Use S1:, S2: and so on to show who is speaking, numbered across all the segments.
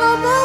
S1: gonna be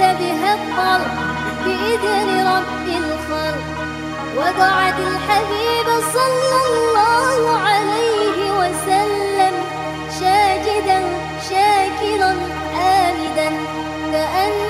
S1: زاد بها الطلق بإذن رب الخلق. ودعت الحبيب صلى الله عليه وسلم شاجدا شاكرا آمدا. كأن